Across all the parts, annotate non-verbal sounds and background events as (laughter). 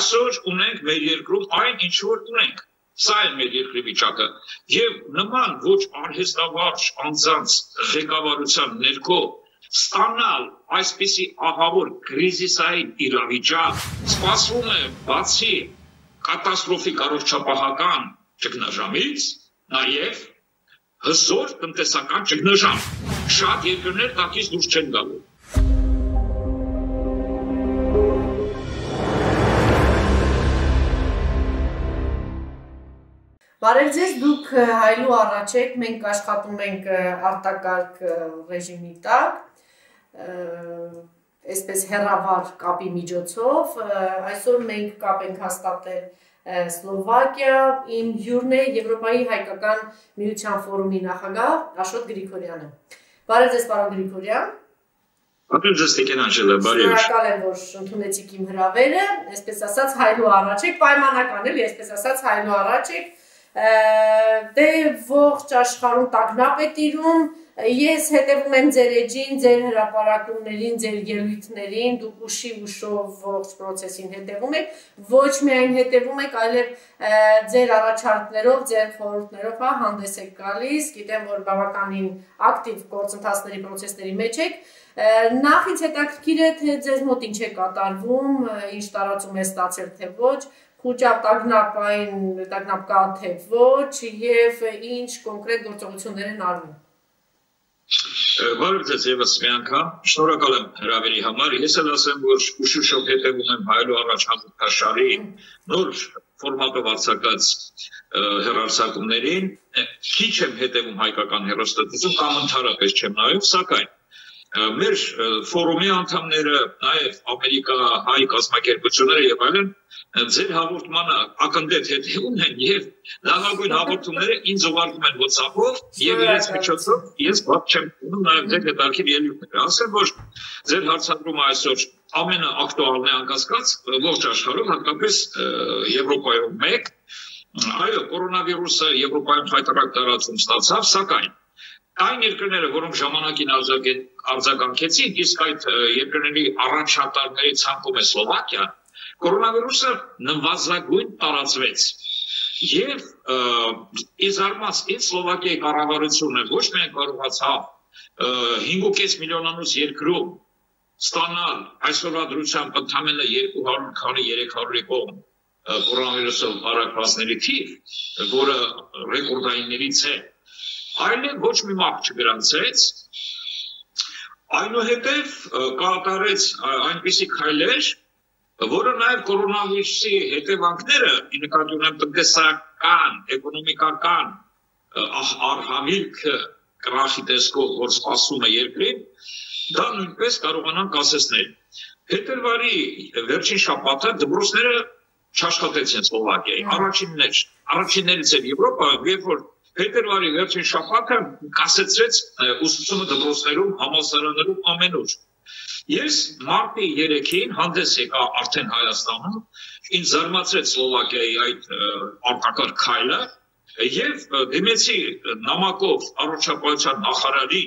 Այսօր ունենք մեր երկրում այն ինչ որ ունենք։ Սա է մեր երկրի վիճակը։ Եվ նման ոչ արհեստավարժ անձանց ղեկավարության ներքո ստանալ այսպիսի ահավոր կրիզիսային իրավիճակ սպասվում է բացի կատաստրոֆիկ առողջապահական ճգնաժամից, նաև հզոր տնտեսական ճգնաժամ։ Շատ երկրներ տակից դուրս չեն գալու։ Բարև ձեզ, դուք հայլու առաջ եք, մենք աշխատում ենք արտակարգ ռեժիմի տակ, այսպես հերավար կապի միջոցով, այսօր մենք կապ ենք հաստատել Սլովակիա, իմ հյուրն է Եվրոպայի հայկական միության ֆորումի նախագահ Աշոտ Գրիգորյանը։ Բարև ձեզ, պարոն Գրիգորյան։ Բարև ձեզ, Տիկին Անջելա, բարև։ Շնորհակալ եմ, որ ընդունեցիք իմ հրավերը, այսպես ասած հայլու առաջ եք, պայմանական էլի, այսպես ասած հայլու առաջ եք դե ողջ աշխարհում տագնապ է տիրում ես հետևում եմ ձեր էջին, ձեր հրապարակումներին, ձեր ելույթներին, դուք ուշի ուշով ողջ process-ին հետևում եք, ոչ միայն հետևում եք, այլև ձեր առաջարկներով, ձեր խորհուրդներով հա հանդես եք գալիս, գիտեմ, որ բավականին ակտիվ գործընթացների process-ների մեջ եք, Նախ ինձ հետաքրքիր է թե ձեզ մոտ ինչ է կատարվում, ինչ տարածում է ստացել թե ոչ, խոճապ տագնապային տագնապ կա թե ոչ եւ ինչ կոնկրետ գործողություններ են արվում։ Բարև ձեզ եւս մի անգամ։ Շնորհակալ եմ հրավերի համար։ Ես էլ ասեմ, որ ուշուշով հետևում եմ հայլու առաջանքաշարի նոր ֆորմատով արձակած հերարցակումներին։ Քիչ եմ հետևում հայկական հերոստատություն կամ ընդհանրապես չեմ նայում, սակայն մեր ֆորումի անդամները, նաև Ամերիկա հայ կազմակերպությունները եւ այլն ձեր հաղորդմանը ակնդետ հետևում են եւ լավագույն հաղորդումները ինձ ուղարկում են WhatsApp-ով եւ իրենց միջոցով ես բաց չեմ ունում նաեւ ձեր հետաքրքիր ելույթները ասեմ որ ձեր հարցադրումը այսօր ամենաակտուալն է անկասկած ողջ աշխարհում հատկապես Եվրոպայում մեկ այո կորոնավիրուսը Եվրոպայում հայտարարակ տարածում ստացավ սակայն այն երկրները, որոնք ժամանակին արձագանքեցին, իսկ այդ երկրների առաջատարների ցանկում է Սլովակիան, կորոնավիրուսը նվազագույն տարածվեց։ Եվ իզարմաս ինձ Սլովակիայի կառավարությունը ոչ միայն կարողացավ 5.5 միլիոնանոց երկրում ստանալ այսօրվա դրությամբ ընդամենը 200 քանի 300-ի կողմ կորոնավիրուսով հարակվածների թիվ, որը ռեկորդայիններից է, այլև ոչ մի մարդ չգրանցեց այնուհետև կատարեց այնպիսի քայլեր, որը նաև կորոնավիրուսի հետևանքները, ի նկատի ունեմ տնտեսական, էկոնոմիկական արհավիրքը կրախի տեսքով, որ սպասում է երկրին, դա նույնպես կարողանան կասեցնել։ Փետրվարի վերջին շաբաթը դպրոցները չաշխատեցին Սլովակիայի։ Առաջիններ, առաջիններից էր Եվրոպայում, երբ որ Փետրվարի վերջին շաբաթը կասեցրեց ուսուցումը դպրոցներում, համալսարաններում ամենուր։ Ես մարտի 3-ին հանդես եկա արդեն Հայաստանում, ինձ զարմացրեց Սլովակիայի այդ արտակարգ քայլը եւ դիմեցի նամակով առողջապահության նախարարի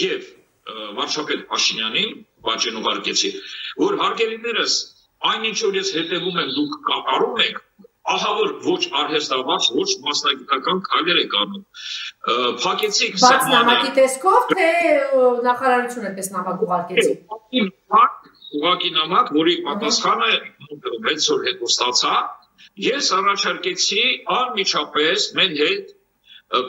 եւ վարչապետ Փաշինյանին բաժին ուղարկեցի, որ հարգելիներս այնինչ որ ես հետևում եմ դուք կատարում եք ահա որ ոչ արհեստավարժ, ոչ մասնագիտական քայլեր եք անում։ Փակեցիք սահմանը։ Բայց նամակի տեսքով թե նախարարությունը պես նամակ ուղարկեցի։ Ուղակի նամակ, որի պատասխանը 6 օր հետո ստացա, ես առաջարկեցի անմիջապես մեր հետ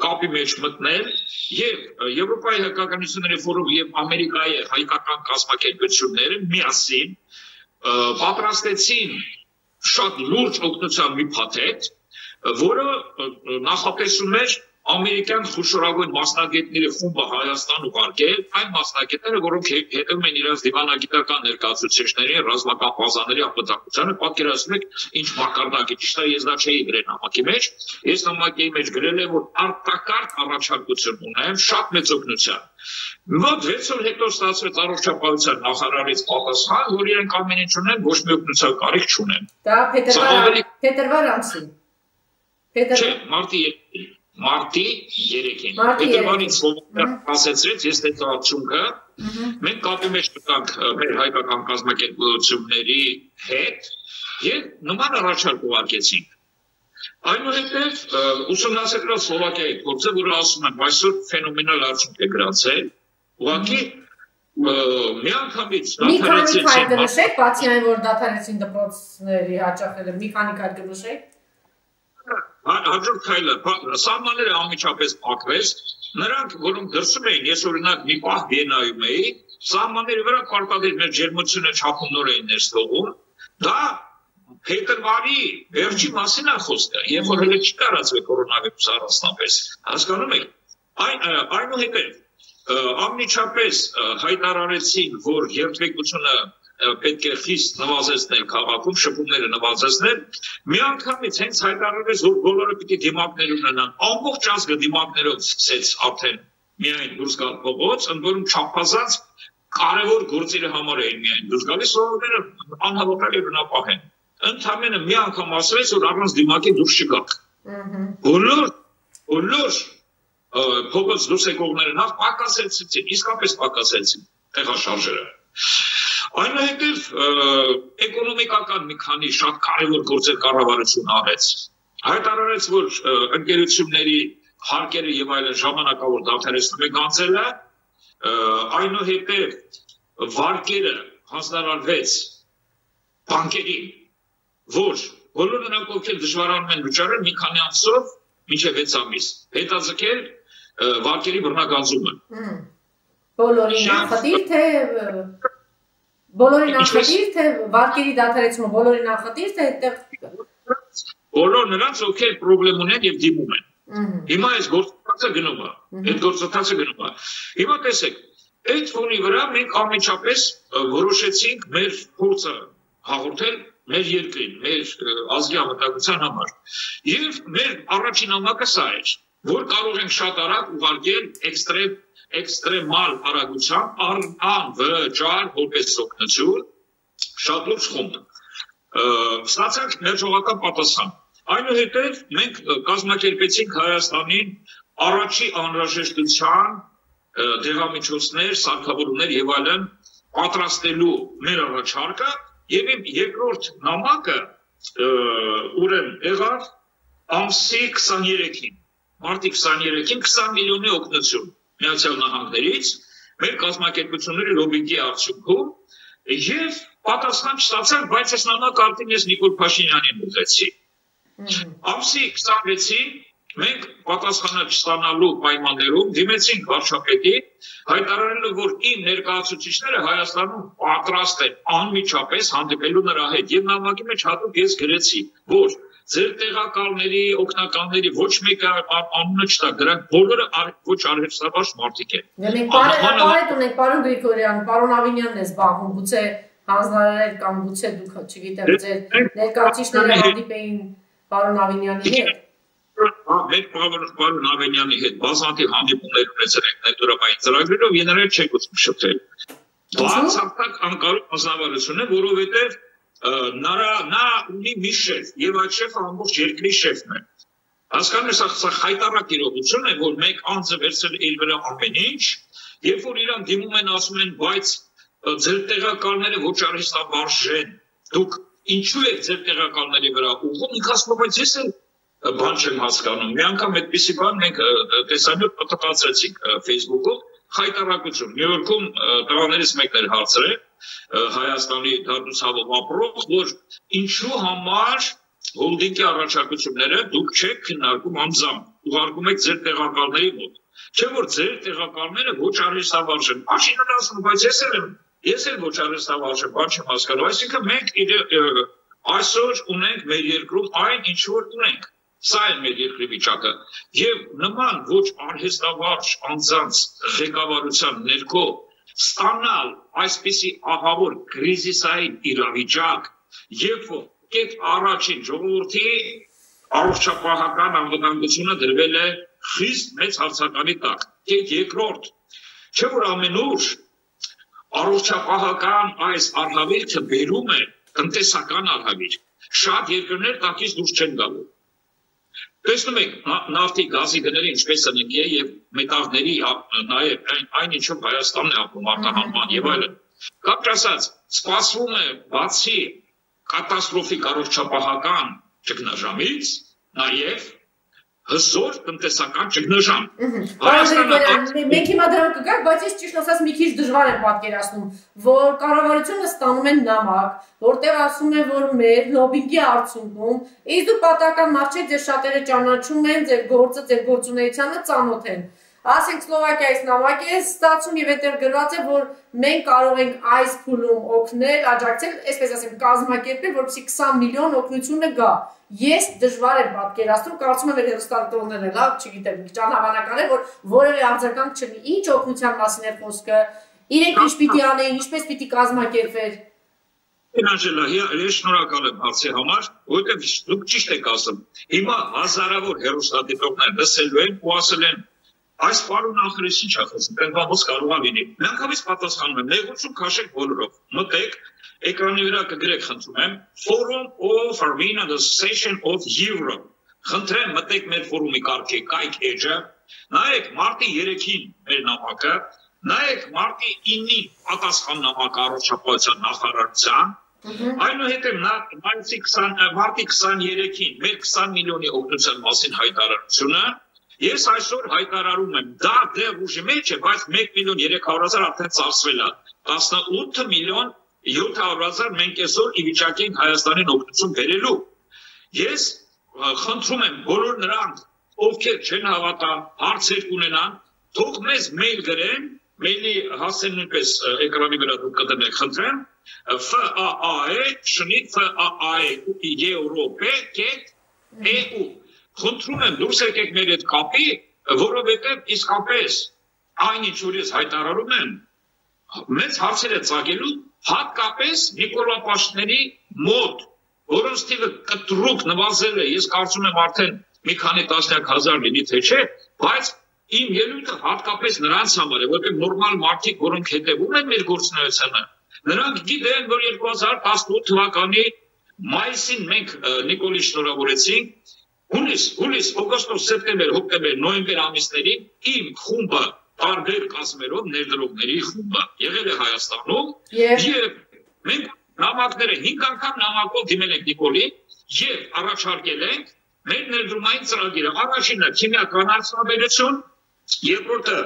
կապի մեջ մտնել եւ Եվրոպայի հայկականությունների ֆորում եւ Ամերիկայի հայկական կազմակերպությունները միասին պատրաստեցին շատ լուրջ օգնության մի փաթեթ, որը նախատեսում էր ամերիկյան խոշորագույն մասնագետների խումբը Հայաստան ուղարկել, այն մասնագետները, որոնք հետևում են իրենց դիվանագիտական ներկայացուցիչների, ռազմական բազաների ապտակցությանը, պատկերացնում եք ինչ մակարդակի ճիշտ է, ես դա չէի գրել նամակի մեջ, ես նամակի մեջ գրել եմ, որ արտակարգ առաջարկություն ունեմ շատ մեծ օգնության։ Մոտ 6 օր հետո ստացվեց առողջապահության նախարարից պատասխան, որ իրենք ամեն ինչ ունեն, ոչ մի օգնության կարիք չունեն։ Դա փետրվար փետրվար ամսին։ Փետրվար։ Չէ, մարտի 2 մարտի 3-ին։ Փետրվարից ասեցրեց, ես այդ արդյունքը մենք կապի մեջ գտանք մեր հայկական կազմակերպությունների հետ Եվ նման առաջարկ ուղարկեցինք։ Այնուհետև ուսումնասիրել Սլովակիայի փորձը, որը ասում են, այսօր ֆենոմենալ արդյունք է գրացել, ուղղակի միանգամից դադարեցին։ Մի քանի քայլ կնշեք, բացի այն որ դադարեցին դպրոցների հաճախելը, մի քանի քայլ կնշեք։ Հաջորդ քայլը սահմանները անմիջապես փակվեց, նրանք, որոնք դրսում էին, ես օրինակ մի պահ Վիեննայում էի, սահմանների վրա պարտադիր մեր ջերմությունը չափումնոր էին ներս թողում, դա փետրվարի վերջի մասին է խոսքը, երբ որ հենց չկարածվի կորոնավիրուսը առանձնապես։ Հասկանում եք։ Այն այնուհետև անմիջապես հայտարարեցին, որ երթվեկությունը պետք է խիստ նվազեցնել քաղաքում, շփումները նվազեցնել, միանգամից հենց հայտարարվեց, որ բոլորը պիտի դիմակներ ունենան։ Ամբողջ ազգը դիմակներով սկսեց արդեն միայն դուրս գալ փողոց, ընդ որում չափազանց կարևոր գործերի համար էին միայն դուրս գալիս, որոնները անհավատալի բնապահ են։ Ընդհանրապես մի անգամ ասվեց, որ առանց դիմակի դուրս չգաք։ Բոլոր բոլոր փողոց դուրս եկողները նախ պակասեցին, իսկապես պակասեցին տեղաշարժերը։ Այնուհետև էկոնոմիկական մի քանի շատ կարևոր գործեր կառավարությունը արեց։ Հայտարարեց, որ ընկերությունների հարկերը եւ այլն ժամանակավոր դադարեցնում է գանձելը, այնուհետև վարկերը հանձնարարվեց բանկերին, որ բոլոր նրանք ովքեր դժվարանում են վճարել մի քանի ամսով մինչև 6 ամիս հետաձգել վարկերի բռնագանձումը։ Բոլորի նախադիր թե Բոլորի նախադիր թե վարկերի դադարեցումը բոլորի նախադիր թե այդտեղ բոլոր նրանց ովքեր խնդրեմ ունեն եւ դիմում են։ Հիմա այս գործընթացը գնում է։ Այդ գործընթացը գնում է։ Հիմա տեսեք, այդ ֆոնի վրա մենք անմիջապես որոշեցինք մեր փորձը հաղորդել մեր երկրին, մեր ազգի անվտանգության համար։ Եվ մեր առաջին ամակը սա էր, որ կարող ենք շատ արագ ուղարկել էքստրեմ էքստրեմալ արագությամբ անվճար որպես օգնություն շատ լուրջ խումբ ստացանք մեր ժողական պատասխան այնուհետև մենք կազմակերպեցինք Հայաստանին առաջի անհրաժեշտության դեղամիջոցներ, սարքավորումներ եւ այլն պատրաստելու մեր առաջարկը եւ իմ երկրորդ նամակը ուրեմն եղավ ամսի 23-ին մարտի 23-ին 20 միլիոնի օգնություն Միացյալ Նահանգներից մեր կազմակերպությունների լոբինգի արդյունքում եւ պատասխան չստացան, բայց այս նամակ արդեն ես Նիկոլ Փաշինյանին ուղեցի։ Ամսի 26-ին մենք պատասխանը չստանալու պայմաններում դիմեցինք վարչապետի հայտարարելով որ իմ ներկայացուցիչները Հայաստանում պատրաստ են անմիջապես հանդիպելու նրա հետ եւ նամակի մեջ հատուկ ես գրեցի որ ձեր տեղակալների, օկնականների ոչ մեկը անունը չտա, դրանք բոլորը ոչ արհեստաբար մարդիկ են։ Մենք բարեհապարետ ունենք պարոն Գրիգորյան, պարոն Ավինյանն է զբաղվում, գուցե հանձնարարել կամ գուցե դուք, չգիտեմ, ձեր ներկայացիչները հանդիպեին պարոն Ավինյանի հետ։ Հա, մենք պարոն Ավինյանի հետ բազմաթիվ հանդիպումներ ունեցել ենք ներդրամային ծրագրերով, եներել չենք ուզում շփվել։ Բաց հապտակ անկարու մասնավորություն է, որովհետև նրա նա ունի մի շեֆ եւ այդ շեֆը ամբողջ երկրի շեֆն է հասկանում ես սա հայտարարակ իրողություն է որ մեկ անձը վերցրել իր վրա ամեն ինչ երբ որ իրան դիմում են ասում են բայց ձեր տեղակալները ոչ արհեստաբարժեն դուք ինչու եք ձեր տեղակալների վրա ուղում ինքը ասում բայց ես էլ բան չեմ հասկանում մի անգամ այդպեսի բան մենք տեսանյութ պատկացրեցինք Facebook-ով հայտարարություն Նյու Յորքում տղաներից մեկն էր հարցրել Հայաստանի դառնուցավով ապրող, որ ինչու համար հոլդինգի առաջարկությունները դուք չեք քննարկում անձամբ, ուղարկում եք ձեր տեղակալների մոտ։ Չէ՞ որ ձեր տեղակալները ոչ արհեստավարժ են։ Աշինն ասում, բայց ես էլ եմ, ես էլ ոչ արհեստավարժ եմ, բան չեմ հասկանում։ Այսինքն մենք այսօր ունենք մեր երկրում այն ինչ որ ունենք Սա է մեր երկրի վիճակը։ Եվ նման ոչ արհեստավարժ անձանց ղեկավարության ներքո ստանալ այսպիսի ահավոր կրիզիսային իրավիճակ, երբ որ կետ առաջին ժողովրդի առողջապահական անվտանգությունը դրվել է խիստ մեծ հարցականի տակ։ Կետ երկրորդ, չէ որ ամենուր առողջապահական այս արհավիրքը բերում է տնտեսական արհավիր։ Շատ երկրներ տակից դուրս չեն գալու։ Տեսնում եք նավթի գազի գները ինչպես են եկել եւ մետաղների նաեւ այն, այն ինչով Հայաստանն է ապրում արտահանման եւ այլն։ Կապ ասած, սպասվում է բացի կատաստրոֆիկ առողջապահական ճգնաժամից նաև հզոր տնտեսական ճգնաժամ։ Հայաստանը մենք հիմա դրան կգանք, բայց ես ճիշտ ասած մի քիչ դժվար եմ պատկերացնում, որ կառավարությունը ստանում են նամակ, որտեղ ասում է, որ մեր լոբինգի արդյունքում իսկ դու պատական մարդ չէ, ձեր շատերը ճանաչում են, ձեր գործը, ձեր գործունեությանը ծանոթ են ասենք Սլովակիայից նամակ է ստացում եւ այդտեղ գրված է որ մենք կարող ենք այս փուլում օգնել, աջակցել, այսպես ասեմ, կազմակերպել, որպեսզի 20 միլիոն օգնությունը գա։ Ես դժվար եմ պատկերացնում, կարծում եմ հերոստատողները լավ, չգիտեմ, ճանավանական է, որ որևէ արձագանք չլինի։ Ինչ օգնության մասին է խոսքը։ Իրենք ինչ պիտի անեին, ինչպես պիտի կազմակերպվեր։ Անջելա, շնորհակալ եմ հարցի համար, որովհետև դուք ճիշտ եք ասում։ Հիմա հազարավոր հերոստատիտողներ լսելու են ու ասել են այս պարոն ախրես ինչ է խոսում, բանվոց կարող է լինի։ Միանգամից պատասխանում եմ, նեղություն քաշեք բոլորով։ Մտեք, Էկրանի վրա կգրեք, խնդրում եմ, Forum of Armenian Association of Europe։ Խնդրեմ, մտեք մեր ֆորումի կարգի կայք էջը, նայեք մարտի 3-ին մեր նամակը, նայեք մարտի 9-ին պատասխան նամակ առողջապահության նախարարության, Այնուհետև նա մարտի 20 մարտի 23-ին մեր 20 միլիոնի օգնության մասին հայտարարությունը Ես այսօր հայտարարում եմ, դա դեռ ուժի մեջ է, բայց 1 միլիոն 300 հազար արդեն ծախսվել է։ 18 միլիոն 700.000 մենք այսօր ի վիճակի ենք Հայաստանին օգնություն բերելու։ Ես խնդրում եմ բոլոր նրանք, ովքեր չեն հավատա, հարցեր կունենան, թող մեզ մեյլ գրեն, մեյլի հասցեն նույնպես էկրանի վրա դուք կդնեք, խնդրեմ, FAAE, շնիկ FAAE Եվրոպե կետ EU։ Խնդրում եմ դուրս եկեք մեր այդ կապի, որովհետև իսկապես այնինչ որ ես հայտարարում եմ, մեծ հարցեր է ցագելու հատկապես Նիկոլապաշների մոտ, որոնց թիվը կտրուկ նվազել է, ես կարծում եմ արդեն մի քանի տասնյակ հազար լինի թե չէ, բայց իմ ելույթը հատկապես նրանց համար է, որտեղ նորմալ մարդիկ, որոնք հետևում են մեր գործունեությանը, նրանք գիտեն, որ 2018 թվականի մայիսին մենք Նիկոլի շնորհավորեցինք հունիս, հուլիս, օգոստոս, սեպտեմբեր, հոկտեմբեր, նոյեմբեր ամիսներին իմ խումբը տարբեր կազմերով ներդրողների խումբը եղել է Հայաստանում եւ մենք նամակները 5 անգամ նամակով դիմել ենք Նիկոլի եւ առաջարկել ենք մեր ներդրումային ծրագիրը. Առաջինը քիմիական արդյունաբերություն երկրորդը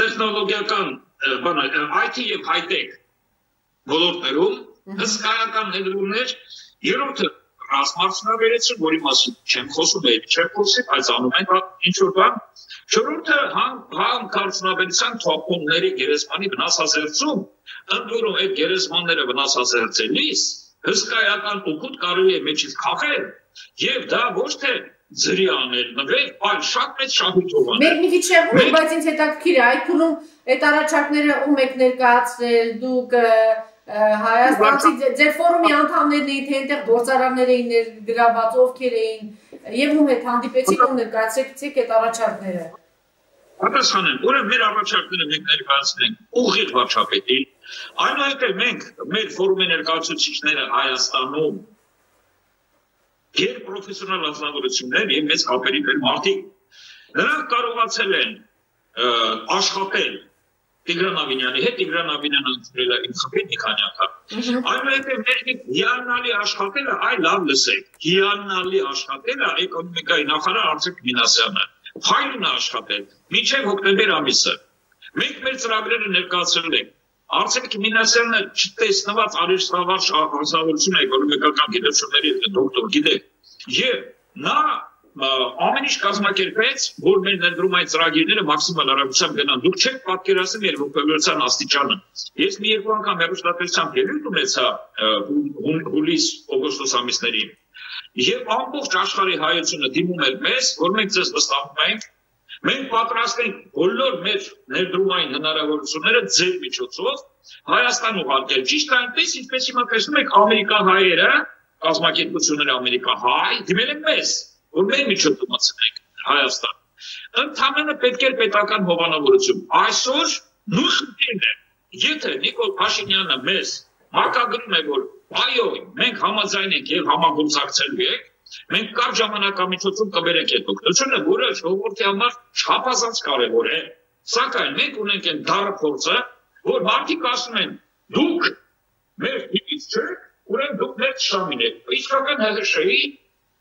տեխնոլոգիական բանը IT եւ high-tech ոլորտներում հսկայական ներդրումներ երրորդը ռազմարդյունաբերություն, որի մասին չեմ խոսում, եւ չեմ խոսի, բայց անում են ինչ որ բան։ Չորրորդը կարծնաբերության թափոնների գերեզմանի վնասազերծում, ընդ որում այդ գերեզմանները վնասազերծելիս հսկայական օգուտ կարելի է մեջից քաղել, եւ դա ոչ թե ձրի անել նվեր, այլ շատ մեծ շահույթով անել։ Մեր մի քիչ շեղում, բայց ինձ հետաքրքիր է, այդ փուլում այդ առաջարկները ում եք ներկայացրել, դուք Հայաստանցի ձեր ֆորումի անդամներն էին, թե այնտեղ գործարաններ էին ներգրաված, ովքեր էին, եւ ում հետ հանդիպեցիք ու ներկայացրեցիք այդ առաջարկները։ Պատասխանեմ, ուրեմն մեր առաջարկները մենք ներկայացնենք ուղիղ վարչապետին, այնուհետև մենք մեր ֆորումի ներկայացուցիչները Հայաստանում գեր պրոֆեսիոնալ անձնավորություններ եւ մեծ կապերի մեր մարդիկ նրանք կարողացել են աշխատել Տիգրան Ավինյանի հետ Տիգրան Ավինյանը ընդունել է իմ քանի անգամ։ Այնուհետև մեր հիանալի աշխատելը, այ լավ լսեք, հիանալի աշխատելը էկոնոմիկայի նախարար Արծիկ Մինասյանը։ Փայլուն աշխատել մինչև հոկտեմբեր ամիսը։ Մենք մեր ծրագրերը ներկայացրել ենք։ Արծիկ Մինասյանը չտեսնված արհեստավարժ հանձնարարություն է էկոնոմիկական գիտությունների դոկտոր գիտեք։ Եվ նա ամեն ինչ կազմակերպեց, որ մեր ներդրումային ծրագիրները մաքսիմալ արագությամբ գնան։ Դուք չեք պատկերացնում երբոքվելության աստիճանը։ Ես մի երկու անգամ հերոստատեսությամբ ելույթ ունեցա հուլիս օգոստոս ամիսներին։ Եվ ամբողջ աշխարհի հայությունը դիմում էր մեզ, որ մենք ձեզ վստահում ենք, մենք պատրաստ ենք բոլոր մեր ներդրումային հնարավորությունները ձեր միջոցով Հայաստան ուղարկել։ Ճիշտ այնպես, ինչպես հիմա տեսնում եք ամերիկահայերը, կազմակերպությունները ամերիկահայ, դիմել են մեզ որ մեր միջոցով մցնենք Հայաստան։ Ընդհանրապես պետք է պետական հովանավորություն։ Այսօր նույն խնդիրն է։ Եթե Նիկոլ Փաշինյանը մեզ մակագրում է, որ այո, մենք համաձայն ենք եւ համագործակցելու ենք, մենք կար ժամանակամիջոցում կբերենք այդ օգնությունը, որը ժողովրդի համար չափազանց կարեւոր է։ Սակայն մենք ունենք այն դառը փորձը, որ մարդիկ ասում են՝ դուք մեր դիպից չեք, ուրեմն դուք մեր շամին եք։ Իսկական ՀՀՇ-ի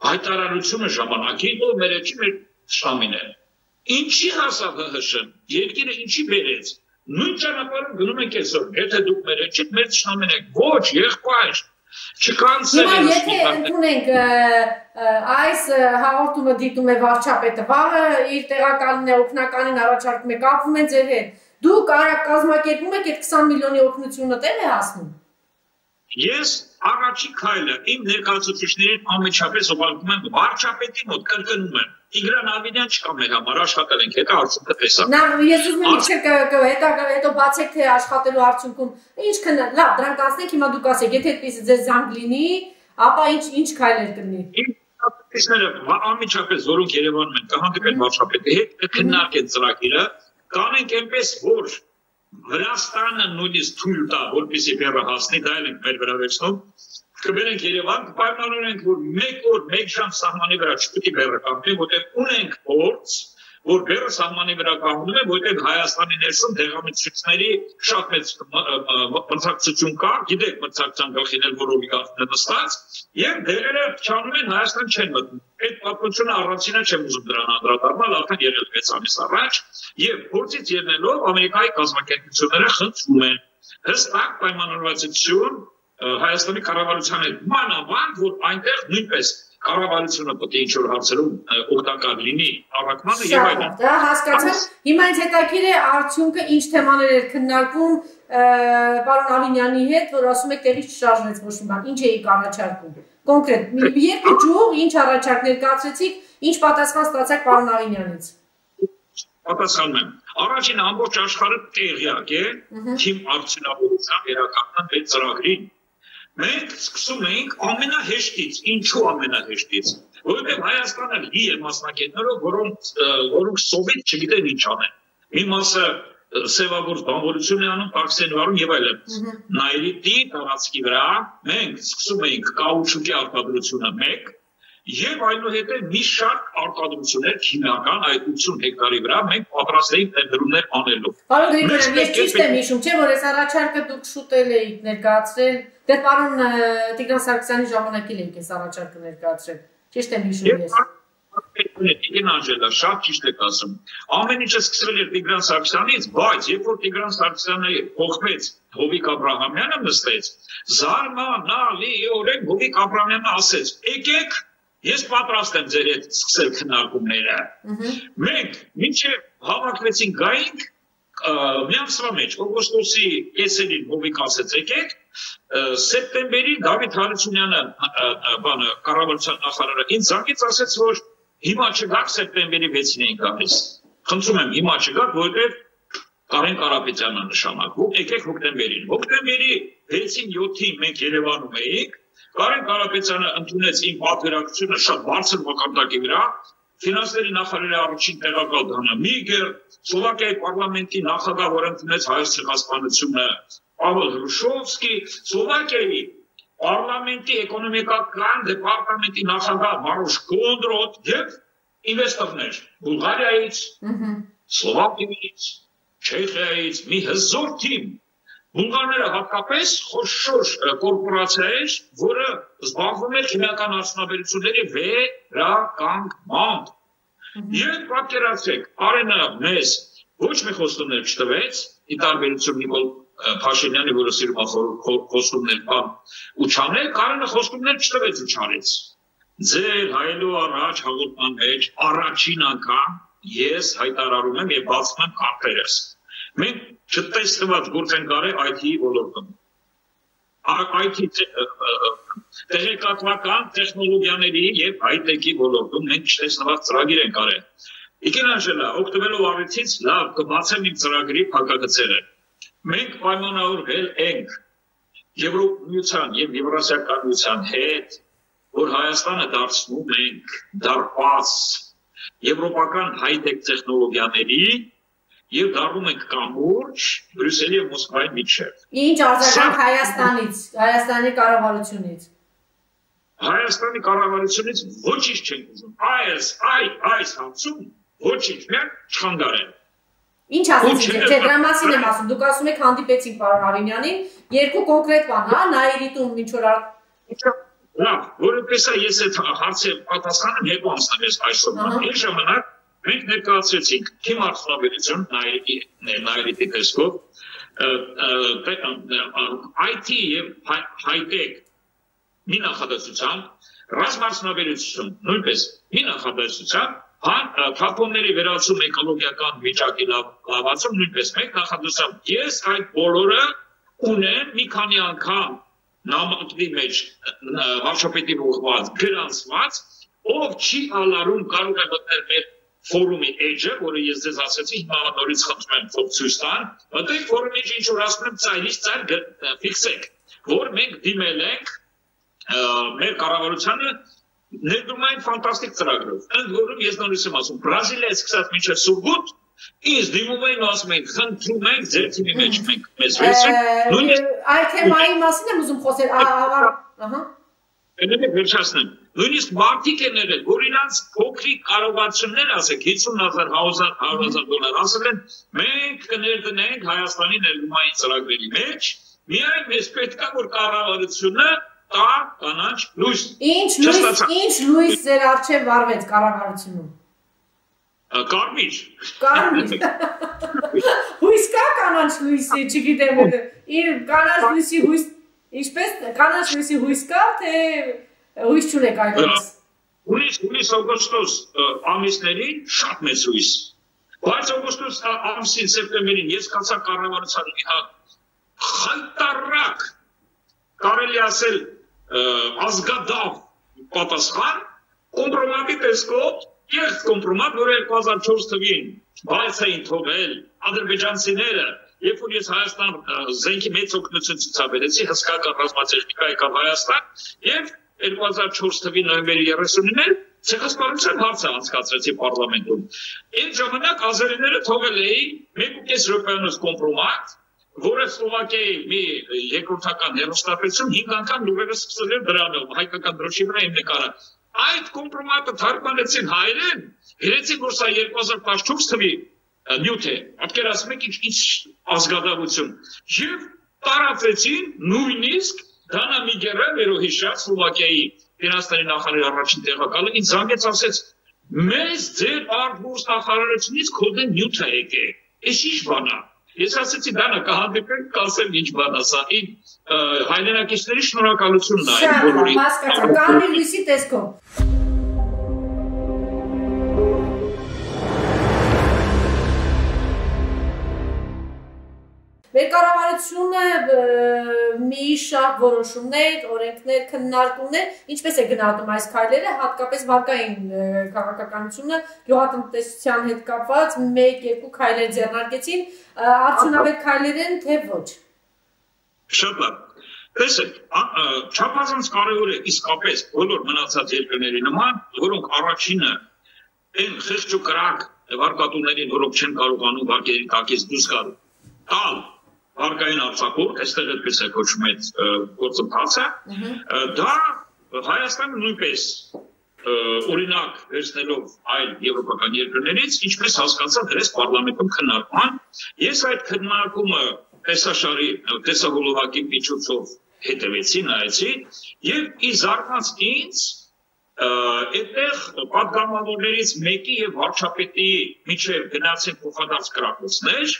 հայտարարությունը ժամանակին ու մեր էջի մեր շամին է։ Ինչի հասավ ՀՀՇ-ն։ Երկիրը ինչի բերեց։ Նույն ճանապարհով գնում ենք այսօր։ Եթե դուք մեր էջի մեր շամին եք, ոչ, եղբայր չկանցել Հիմա եթե ընդունենք այս հաղորդումը դիտում է վարչապետը, վաղը իր տեղականին է օգնականին առաջարկում է կապվում են ձեր հետ Դուք արագ կազմակերպում եք այդ 20 միլիոնի օգնությունը տեղ է հասնում։ Ես առաջի քայլը իմ ներկայացուցիչներին անմիջապես ուղարկում եմ վարչապետի մոտ կրկնում եմ. Տիգրան Ավինյան չկա մեր համար աշխատել ենք հետո արդյունքը տեսա։ Նա ես ուզում եմ իջեք հետո հետո բացեք թե աշխատելու արդյունքում ինչ քնա լավ դրանք ասենք հիմա դուք ասեք եթե այդպես ձեզ զանգ լինի ապա ինչ ինչ քայլեր կլինի։ Տեսները անմիջապես զորունք Երևանում են կհանդիպեն վարչապետի հետ կքննարկեն ծրագիրը կանենք այնպես, որ Վրաստանը նույնիսկ թույլ տա, որպեսի բեռը հասնի, դա էլ ենք մեր վրա վերցնում, կբերենք Երևան, կպայմանավորենք, որ մեկ օր, մեկ ժամ սահմանի վրա չպիտի բեռը կանգնի, որտեղ ունենք փորձ, որ բերը սահմանի վրա կանգնում է, որտեղ Հայաստանի ներսում դեղամիջոցների շատ մեծ մրցակցություն կա, գիտեք մրցակցության գլխին էլ որ օլիգարխները նստած, եւ դեղերը չանում են Հայաստան չեն մտնում։ Այդ պատմությունը առանցինը չեմ ուզում դրան անդրադառնալ, արդեն եղել 6 ամիս առաջ, եւ փորձից ելնելով Ամերիկայի կազմակերպությունները խնդրում են հստակ պայմանավորվածություն Հայաստանի կառավարության հետ մանավանդ որ այնտեղ նույնպես կառավարությունը պետք է ինչ որ հարցերում օգտակար լինի առաքմանը եւ այլն։ Դա հասկացա։ Հիմա ինձ հետաքրիր է արդյունքը ինչ թեմաներ էր քննարկվում պարոն Ավինյանի հետ, որ ասում եք տեղից չշարժվեց ոչ մի բան։ Ինչ էիք առաջարկում։ Կոնկրետ երկու ջուղ ինչ առաջարկ ներկայացրեցիք, ինչ պատասխան ստացաք պարոն Ավինյանից։ Պատասխանում եմ։ Առաջին ամբողջ աշխարհը տեղյակ է թիմ արդյունավետության վերականգնման այդ ծրագրին Մենք սկսում էինք ամենահեշտից, ինչու ամենահեշտից, որովհետև Հայաստանը լի է մասնակիցներով, որոնք որոնք սովետ չգիտեն ինչ անեն։ Մի մասը սևագործ բանվորություն է անում, տաքսեն վարում եւ այլն։ Նայրիտի տարածքի վրա մենք սկսում էինք կաուչուկի արտադրությունը 1 Եվ այնուհետև մի շարք արտադրություններ քիմիական այդ 80 հեկտարի վրա մենք պատրաստ էինք ներդրումներ անելու։ Պարոն Գրիգորյան, ես ճիշտ եմ հիշում, չէ՞ որ այս առաջարկը դուք շուտել էիք ներկայացրել Դե պարոն Տիգրան Սարգսյանի ժամանակին եք այս առաջարկը ներկայացրել։ Ճիշտ եմ հիշում ես։ Տիգրան ինաժելա շատ ճիշտ եք ասում։ Ամեն ինչը սկսվել էր Տիգրան Սարգսյանից, բայց երբ որ Տիգրան Սարգսյանը փոխվեց Հովիկ Աբրահամյանը նստեց, զարմանալիորեն Հովիկ Աբրահամյանը ասեց. «Եկեք, ես պատրաստ եմ ձեր հետ սկսել քննարկումները»։ Մենք մինչև հավաքվեցին գայինք միամսվա մեջ օգոստոսի կեսերին Հովիկ ասեց եկեք սեպտեմբերին Դավիթ Հարությունյանը բանը կառավարության նախարարը ինձ զանգից ասեց որ հիմա չգաք սեպտեմբերի 6-ին էին գալիս խնդրում եմ հիմա չգաք որովհետև Կարեն Կարապետյանը նշանակում եկեք հոկտեմբերին հոկտեմբերի 6-ին 7-ին մենք Երևանում էինք Կարեն Կարապետյանը ընդունեց իմ պատվիրակությունը շատ բարձր մակարդակի վրա ֆինանսների նախարարի առաջին տեղակալ Դանա Միգեր, Սլովակիայի parlamenti նախագահ, որ ընդունեց հայոց ցեղասպանությունը, Պավոլ Հրուշովսկի, Սլովակիայի parlamenti էկոնոմիկական դեպարտամենտի նախագահ Մարոշ Կոնդրոտ եւ ինվեստորներ Բուլղարիայից, Սլովակիայից, Չեխիայից մի հզոր թիմ. Բուլղարները հատկապես խոշոր կորպորացիա էր, որը զբաղվում էր քիմիական արդյունաբերությունների վերականգնմամբ։ Եվ պատկերացրեք, Արենը մեզ ոչ մի խոստումներ չտվեց, ի տարբերություն Նիկոլ Փաշինյանի, որը սիրում է խոստումներ բան ու չանել, Կարենը խոստումներ չտվեց ու չարեց։ Ձեր հայելու առաջ հաղորդման մեջ առաջին անգամ ես հայտարարում եմ եւ բացում եմ կարտերս Մենք չտեսնված գործ ենք արել IT-ի ոլորտում։ IT տեղեկատվական տեխնոլոգիաների եւ high-tech-ի ոլորտում մենք չտեսնված ծրագիր ենք արել։ Իքեն Անժելա, օգտվելով առիթից լավ կբացեմ իմ ծրագրի փակագծերը։ Մենք պայմանավորվել ենք Եվրոպայության եւ Եվրասիական միության հետ, որ Հայաստանը դարձնում ենք դարպաս եվրոպական high-tech տեխնոլոգիաների եւ դառնում ենք կամուրջ Բրյուսելի եւ Մոսկվայի միջև։ Ինչ արձագանք Հայաստանից, Հայաստանի կառավարությունից։ Հայաստանի կառավարությունից ոչինչ չեն ուզում։ Այս, այ, այս հարցում ոչինչ միայն չխանգարեն։ Ինչ ասեցիք, չէ, դրա մասին եմ ասում։ Դուք ասում եք հանդիպեցինք պարոն Արինյանին, երկու կոնկրետ բան, հա, Նայիրիտում ինչ որ Լավ, որովհետեւ ես այդ հարցը պատասխանը հետո անցնեմ ես այսօր։ Այն ժամանակ մենք ներկայացրեցինք թիմ արդյունաբերություն նայրի նայրի տեսքով IT եւ high-tech մի նախադասությամբ ռազմարդյունաբերություն նույնպես մի նախադասությամբ հա թափոնների վերացում էկոլոգիական վիճակի լավացում նույնպես մեկ նախադասությամբ ես այդ բոլորը ունեմ մի քանի անգամ նամակի մեջ վարչապետի ուղղված գրանցված ով չի ալարում կարող է մտնել մեր ֆորումի էջը, որը ես ձեզ ասացի, հիմա նորից խնդրում եմ փոք ցույց տան, մտեք ֆորումի էջը ինչ որ ասում եմ ծայրից ծայր ֆիքսեք, որ մենք դիմել ենք մեր կառավարությանը ներդրումային ֆանտաստիկ ծրագրով։ Ընդ որում ես նորից եմ ասում, Բրազիլիայից սկսած մինչև Սուրգուտ Իս դիմում էին ասում են, խնդրում ենք ձեր թիմի մեջ մենք մեզ վերցրեք։ Նույնիսկ այդ թեմայի մասին եմ ուզում խոսել, ահա։ Էնե վերջացնեմ։ Նույնիսկ մարդիկ են եղել, որ իրանց փոքրիկ կարողացումներ, ասեք 50000 100000 դոլար ասել են, մենք կներդնենք Հայաստանի ներդրումային ծրագրերի մեջ, միայն մեզ պետք է որ կառավարությունը տա կանաչ լույս։ Ինչ լույս, ինչ լույս ձեր արժե վարվեց կառավարությունում։ Կարմիր։ Կարմիր։ (laughs) Հույս կա կանաչ լույսի, չգիտեմ, իր կանաչ լույսի հույս Ինչպես կանաչ լույսի հույս կա, թե հույս չունեք այդպես։ Հույս, հույս օգոստոս ամիսներին շատ մեծ հույս։ Բայց օգոստոս ամսին սեպտեմբերին ես կացա կառավարության մի հատ խայտարակ կարելի ասել ազգադավ պատասխան կոմպրոմատի տեսքով Ես կոմպրոմատ, որ 2004 թվին բայց էին թողել ադրբեջանցիները Երբ որ ես Հայաստան զենքի մեծ օգնություն ցուցաբերեցի, հսկական ռազմատեխնիկա եկավ Հայաստան եւ 2004 թվականի նոյեմբերի 30-ին էլ ցեղասպանության հարցը անցկացրեցի parlamentum։ Այդ ժամանակ ազերիները թողել էին 1.5 րոպեանոց կոմպրոմատ, որը Սլովակիայի մի երկրորդական հերոստապեցում 5 անգամ լուրերը սկսել էր դրանով, հայկական դրոշի վրա իմ նկարը։ Այդ կոմպրոմատը թարգմանեցին հայերեն, գրեցին, որ սա 2014 թվականի նյութ է։ Պատկերացնում եք ինչ ազգադավություն։ Եվ տարածեցին նույնիսկ Դանա Միգերը վերոհիշա Սլովակիայի ֆինանսների նախարարի առաջին տեղակալը ինձ զանգեց ասեց մեզ ձեր արտգործ նախարարությունից կոդեն նյութ է եկել։ Էս ի՞նչ բան է։ Ես ասացի դանա կհանդիպենք, կասեմ ինչ բան ասա։ Ին հայրենակիցների շնորհակալությունն է այն բոլորի։ Հասկացա, կանի լույսի տեսքով։ Մեր կառավարությունը մի շարք որոշումներ, օրենքներ, քննարկումներ, ինչպես է գնահատում այս քայլերը, հատկապես վարկային քաղաքականությունը, գյուղատնտեսության հետ կապված 1-2 քայլեր ձեռնարկեցին, արդյունավետ քայլեր են, թե ոչ։ Շատ լավ։ Տեսեք, չափազանց կարևոր է իսկապես բոլոր մնացած երկրների նման, որոնք առաջինը այն խեղճ ու կրակ վարկատուներին, որոնք չեն կարողանում վարկերի տակից դուրս գալ, տալ հարկային արձակուրդ, այստեղ այդպես է կոչվում այդ գործընթացը, դա Հայաստանը նույնպես օրինակ վերցնելով այլ եվրոպական երկրներից, ինչպես հասկացա դրես parlamentum քննարկման, ես այդ քննարկումը տեսաշարի տեսահոլովակի միջոցով հետևեցի, նայեցի եւ ի զարգանց ինձ այդտեղ պատգամավորներից մեկի եւ վարչապետի միջև գնացին փոխադարձ կրակոցներ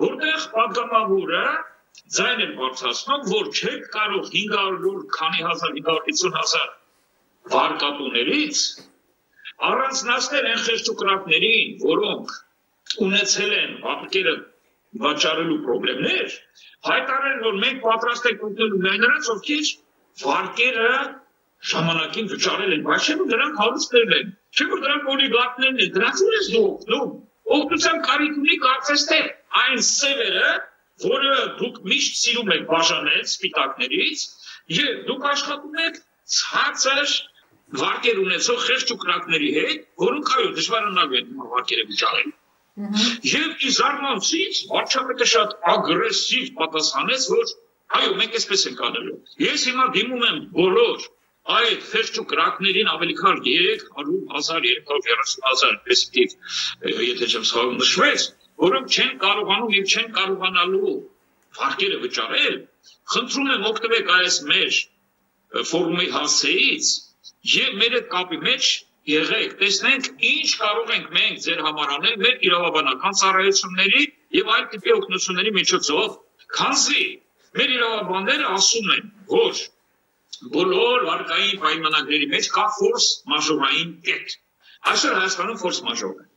որտեղ պատգամավորը ձայն էր բարձրացնում, որ չեք կարող 500 քանի հազար 550 հազար վարկատուներից առանձնացնել այն խեղճուկրակներին, որոնք ունեցել են վարկերը վաճառելու խնդիրներ, հայտարարել, որ մենք պատրաստ ենք միայն նրանց, ովքեր վարկերը ժամանակին վճարել են, բայց որ դրանք հարուստներ են, չէ՞ որ դրանք օլիգարխներն են, դրանց ես դու օգնում օգնության կարիք ունի կարծես թե այն սևերը, որը դուք միշտ սիրում եք բաժանել սպիտակներից, եւ դուք աշխատում եք ցածր վարկեր ունեցող խեղճ ուկրակների հետ, որոնք այո դժվարանալու են վարկերը վճարել։ Եվ իզարմանցից վարչապետը շատ ագրեսիվ պատասխանեց, որ այո, մենք էսպես ենք անելու։ Ես հիմա դիմում եմ բոլոր այդ խեղճ կրակներին ավելի քան 300.000-330.000 պեսիտիկ, եթե չեմ սխալվում, նշվեց, որոնք չեն կարողանում եւ չեն կարողանալու վարկերը վճարել, խնդրում եմ օգտվեք այս մեր ֆորումի հասցեից եւ մեր այդ կապի մեջ եղեք, տեսնենք ինչ կարող ենք մենք ձեր համար անել մեր իրավաբանական ծառայությունների եւ այլ տիպի օգնությունների միջոցով, քանզի մեր իրավաբանները ասում են, որ բոլոր վարկային պայմանագրերի մեջ կա ֆորս մաժորային կետ։ Այսօր Հայաստանում ֆորս մաժոր է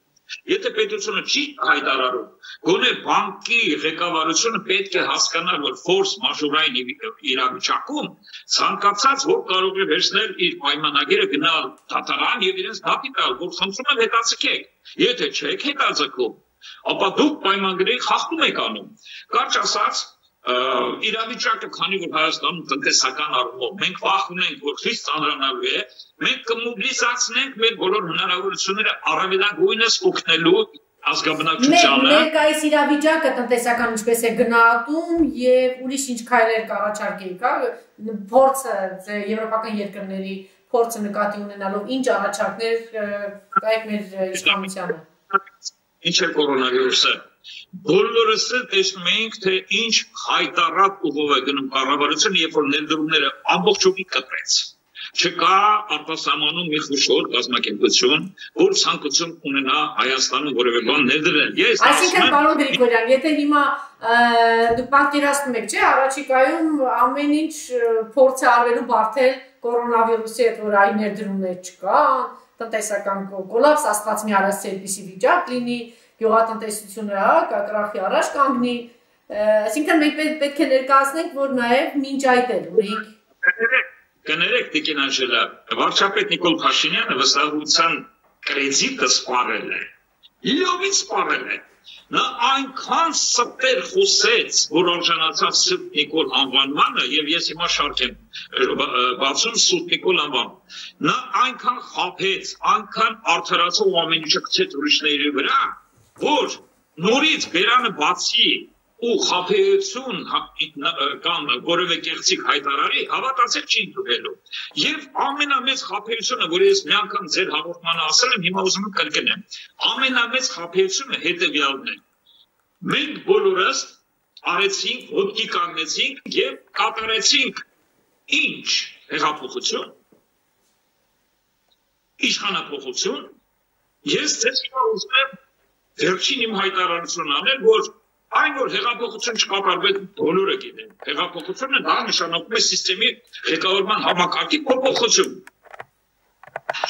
Եթե պետությունը չի հայտարարում, գոնե բանկի ղեկավարությունը պետք է հասկանալ, որ ֆորս մաժորային իրավիճակում ցանկացած որ կարող է վերցնել իր պայմանագիրը գնալ դատարան եւ իրենց դատի տալ, որ խնդրում եմ հետաձգեք։ Եթե չեք հետաձգում, ապա դուք պայմանագրի խախտում եք անում։ Կարճ ասած, իրավիճակը, քանի որ Հայաստանում տնտեսական առումով մենք վախ ունենք, որ խիստ ծանրանալու է, մենք կմոբիլիզացնենք մեր բոլոր հնարավորությունները առավելագույնս օգնելու ազգաբնակչությանը։ Ներկայիս իրավիճակը տնտեսական ինչպես է գնահատում եւ ուրիշ ինչ քայլեր կառաջարկեիք, հա, փորձը եվրոպական երկրների փորձը նկատի ունենալով ինչ առաջարկներ կայք մեր իշխանությանը։ Ինչ է կորոնավիրուսը բոլորս էլ տեսնում էինք, թե ինչ հայտարարած ուղով է գնում կառավարությունը, երբ որ ներդրումները ամբողջովին կտրեց չկա արտասահմանում մի խոշոր կազմակերպություն, որ ցանկություն ունենա Հայաստանում որևէ բան ներդրել։ Ես Այսինքն պարոն Գրիգորյան, եթե հիմա դուք պատկերացնում եք, չէ, առաջիկայում ամեն ինչ փորձ է արվելու բարթել կորոնավիրուսի հետ, որ այ ներդրումներ չկա, տնտեսական կոլապս, աստված մի արած այդպիսի վիճակ լինի, գյուղատնտեսությունը հա կակրախի առաջ կանգնի այսինքն մենք պետք է ներկայացնենք որ նաև մինչ այդ էլ ունենք կներեք Տիկին Անժելա վարչապետ Նիկոլ Փաշինյանը վստահության կրեդիտը սպառել է լիովին սպառել է նա այնքան սպեր խոսեց որ արժանացավ Սուրբ Նիկոլ անվանմանը եւ ես հիմա շարք եմ բացում Սուրբ Նիկոլ անվան նա այնքան խափեց այնքան արդարացավ ամեն ինչը գցեց ուրիշների վրա որ նորից բերանը բացի ու խափեություն հա, կամ որևէ կեղծիկ հայտարարի հավատացել չի դուելու եւ ամենամեծ խափեությունը որ ես մի անգամ ձեր հաղորդմանը ասել եմ հիմա ուզում եմ կրկնեմ ամենամեծ խափեությունը հետեւյալն է. Մենք բոլորս արեցինք ոտքի կանգնեցինք եւ կատարեցինք ինչ հեղափոխություն իշխանապողություն ես ձեզ ուզում եմ վերջին իմ հայտարարությունն անել, որ այն որ հեղափոխություն չկատարվեց բոլորը գիտեն։ Հեղափոխությունը դա նշանակում է համակարգի ղեկավարման համակարգի փոփոխություն։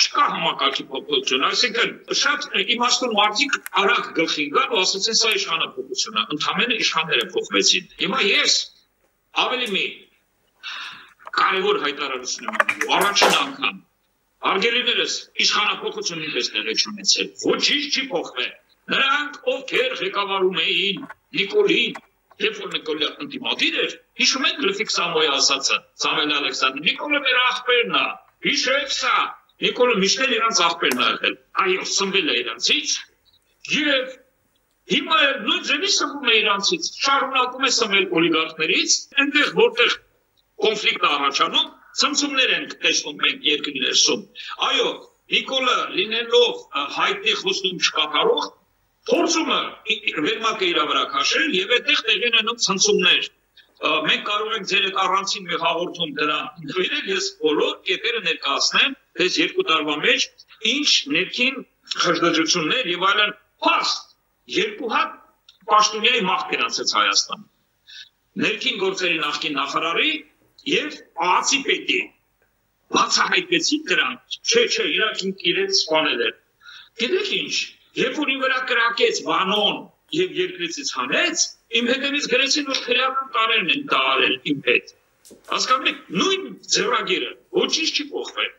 Չկա համակարգի փոփոխություն, այսինքն շատ իմաստուն մարդիկ արագ գլխին գան ու ասացին սա իշխանապողություն է, ընդհանրապես իշխանները փոխվեցին։ Հիմա ես ավելի մի կարևոր հայտարարություն եմ անում, առաջին անգամ Արգելիներս իշխանապողություն նույնպես տեղի ունեցել։ Ոչինչ չի փոխվել Նրանք, ովքեր ղեկավարում էին Նիկոլին, երբ որ Նիկոլը ընդդիմադիր էր, հիշում եք Լուֆիկ Սամոյի ասածը, Սամվել Ալեքսանդր, Նիկոլը մեր աղբերն է, հիշեք սա, Նիկոլը միշտ էլ իրանց աղբերն է եղել, այո, սնվել է իրանցից, եւ հիմա նույն ձևի սնվում է իրանցից, շարունակում է սնվել օլիգարխներից, այնտեղ որտեղ կոնֆլիկտ առաջանում, ցնցումներ են տեսնում մենք երկրի ներսում։ Այո, Նիկոլը լինելով հայտնի խոսում չկատարող փորձում է վերմակը իր վրա քաշել եւ այդտեղ տեղի ունենում ցնցումներ մենք կարող ենք ձեր այդ առանցին մի հաղորդում դրան նվիրել ես բոլոր կետերը ներկայացնեմ այս երկու տարվա մեջ ինչ ներքին խժդժություններ եւ այլն փաստ երկու հատ պաշտոնյայի մահ գնացեց Հայաստան ներքին գործերի նախկին նախարարի եւ ԱԱՑ-ի պետի բացահայտեցին դրանք չէ չէ իրանք իրենց սպանել են գիտեք ինչ Երբ իմ վրա կրակեց բանոն եւ երկրիցից հանեց, իմ հետևից գրեցին որ քրեական տարերն են դա արել իմ հետ։ Հասկանում եք, նույն ձեռագիրը ոչինչ չի փոխվել։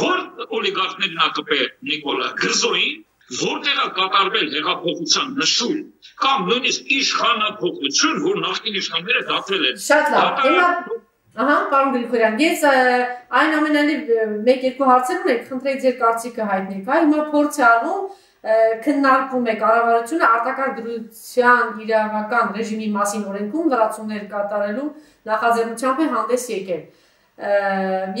Որ օլիգարխներն ակպել Նիկոլա Գրզոին, որտեղ է կատարվել հեղափոխության նշույլ կամ նույնիսկ իշխանապողություն, որ նախկին իշխանները դատվել են։ Շատ լավ։ Հիմա Ահա, պարոն Գրիգորյան, ես այն ամենալի 1-2 հարցեր ունեմ, խնդրեի ձեր կարծիքը հայտնեք։ Հա, հիմա փորձ է անում քննարկվում է կառավարությունը արտակարգ դրության իրավական ռեժիմի մասին օրենքում լրացումներ կատարելու նախաձեռնությամբ է հանդես եկել։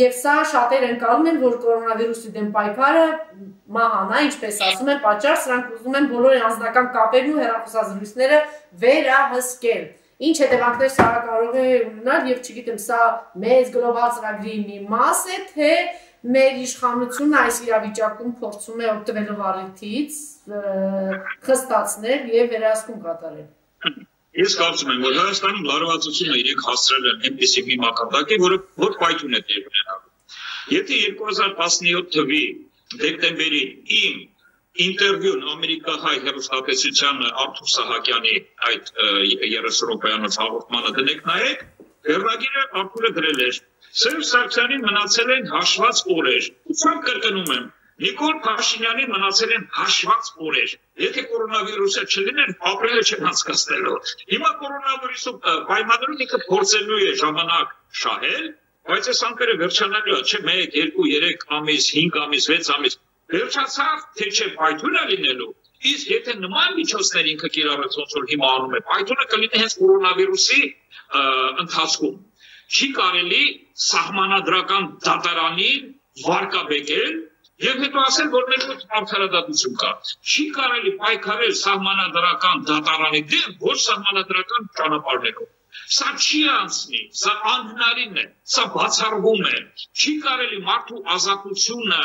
Եվ սա շատեր ընկալում են, որ կորոնավիրուսի դեմ պայքարը մահանա, ինչպես ասում են, պատճառ սրանք ուզում են բոլոր անձնական կապերն ու հեռախոսազրույցները վերահսկել։ ինչ հետևանքներ սա կարող է ունենալ եւ չգիտեմ, սա մեծ գլոբալ ծրագրի մի մաս է, թե մեր իշխանությունը այս իրավիճակում փորձում է օգտվելով առիթից խստացնել եւ վերահսկում կատարել։ Ես կարծում եմ, որ Հայաստանում լարվածությունը իրենք հասցրել են այնպեսի մի մակարդակի, որը ոչ պայթուն է ունենալու։ Եթե 2017 թվի դեկտեմբերին իմ ինտերվյուն ամերիկահայ հերոստատեսության Արթուր Սահակյանի այդ 30 րոպեանոց հաղորդմանը դնեք նայեք, վերնագիրը Արթուրը դրել էր Սերժ Սարգսյանին մնացել են հաշված օրեր։ Ուսամ կրկնում եմ, Նիկոլ Փաշինյանին մնացել են հաշված օրեր։ Եթե կորոնավիրուսը չլիներ, ապրելը չեն հասկացնելու։ Հիմա կորոնավիրուսը պայմաններում ինքը փորձելու է ժամանակ շահել, բայց այս անկերը վերջանալու է, չէ՞ 1, 2, 3 ամիս, 5 ամիս, 6 ամիս։ Վերջացավ, թե չէ պայթուն է լինելու։ Իսկ եթե նման միջոցներ ինքը կիրառեց ոնց որ հիմա անում է, պայթունը կլինի հենց կորոնավիրուսի ընթացքում չի կարելի սահմանադրական դատարանին վարկաբեկել եւ հետո ասել, որ մեր մոտ արդարադատություն կա։ Չի կարելի պայքարել սահմանադրական դատարանի դեմ ոչ սահմանադրական ճանապարհներով։ Սա չի անցնի, սա անհնարին է, սա բացառվում է։ Չի կարելի մարդու ազատությունը